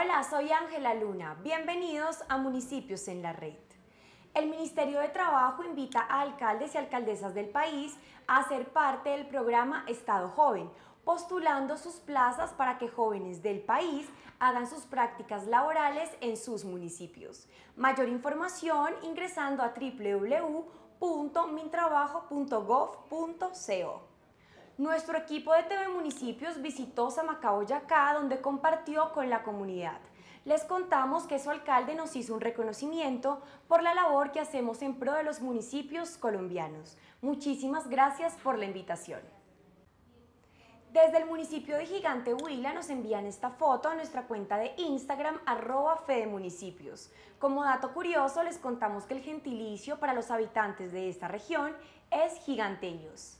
Hola, soy Ángela Luna. Bienvenidos a Municipios en la Red. El Ministerio de Trabajo invita a alcaldes y alcaldesas del país a ser parte del programa Estado Joven, postulando sus plazas para que jóvenes del país hagan sus prácticas laborales en sus municipios. Mayor información ingresando a www.mintrabajo.gov.co. Nuestro equipo de TV Municipios visitó Samacao Yacá, donde compartió con la comunidad. Les contamos que su alcalde nos hizo un reconocimiento por la labor que hacemos en pro de los municipios colombianos. Muchísimas gracias por la invitación. Desde el municipio de Gigante Huila nos envían esta foto a nuestra cuenta de Instagram arroba fedemunicipios. Como dato curioso les contamos que el gentilicio para los habitantes de esta región es giganteños.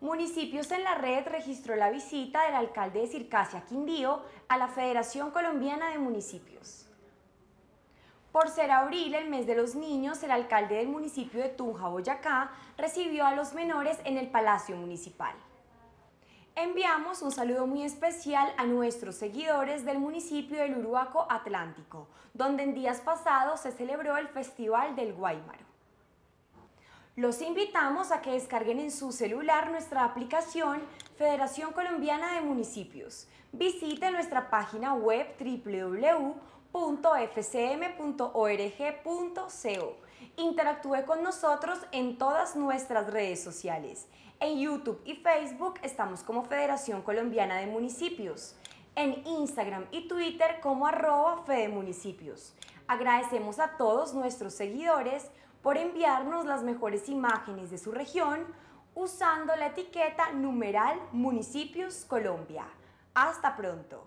Municipios en la Red registró la visita del alcalde de Circasia Quindío a la Federación Colombiana de Municipios. Por ser abril, el mes de los niños, el alcalde del municipio de Tunja, Boyacá, recibió a los menores en el Palacio Municipal. Enviamos un saludo muy especial a nuestros seguidores del municipio del Uruaco Atlántico, donde en días pasados se celebró el Festival del Guaymaro. Los invitamos a que descarguen en su celular nuestra aplicación Federación Colombiana de Municipios. Visite nuestra página web www.fcm.org.co. Interactúe con nosotros en todas nuestras redes sociales. En YouTube y Facebook estamos como Federación Colombiana de Municipios. En Instagram y Twitter como arroba Fedemunicipios. Agradecemos a todos nuestros seguidores por enviarnos las mejores imágenes de su región usando la etiqueta numeral Municipios Colombia. Hasta pronto.